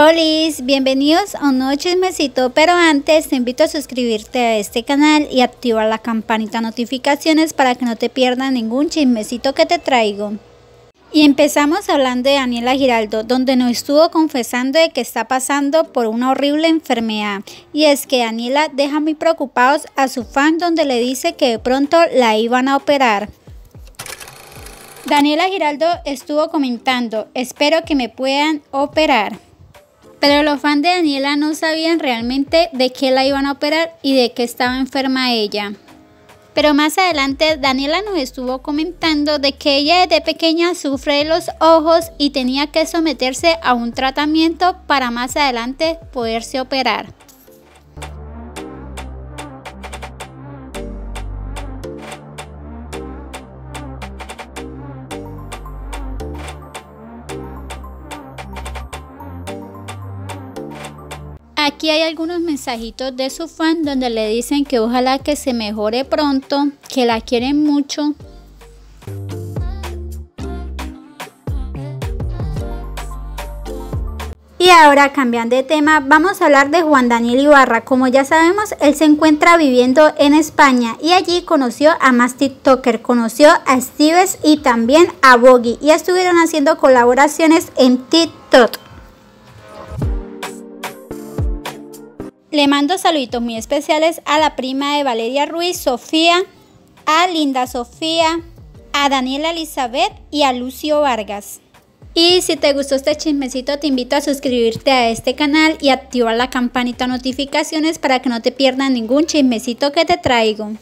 Hola, bienvenidos a un nuevo chismecito, pero antes te invito a suscribirte a este canal y activar la campanita notificaciones para que no te pierdas ningún chismecito que te traigo. Y empezamos hablando de Daniela Giraldo, donde nos estuvo confesando de que está pasando por una horrible enfermedad. Y es que Daniela deja muy preocupados a su fan donde le dice que de pronto la iban a operar. Daniela Giraldo estuvo comentando, espero que me puedan operar. Pero los fans de Daniela no sabían realmente de qué la iban a operar y de qué estaba enferma ella. Pero más adelante Daniela nos estuvo comentando de que ella desde pequeña sufre de los ojos y tenía que someterse a un tratamiento para más adelante poderse operar. Aquí hay algunos mensajitos de su fan donde le dicen que ojalá que se mejore pronto, que la quieren mucho. Y ahora cambiando de tema, vamos a hablar de Juan Daniel Ibarra. Como ya sabemos, él se encuentra viviendo en España y allí conoció a más TikToker, conoció a Steves y también a Boggy y estuvieron haciendo colaboraciones en TikTok. Le mando saluditos muy especiales a la prima de Valeria Ruiz, Sofía, a Linda Sofía, a Daniela Elizabeth y a Lucio Vargas. Y si te gustó este chismecito, te invito a suscribirte a este canal y activar la campanita notificaciones para que no te pierdas ningún chismecito que te traigo.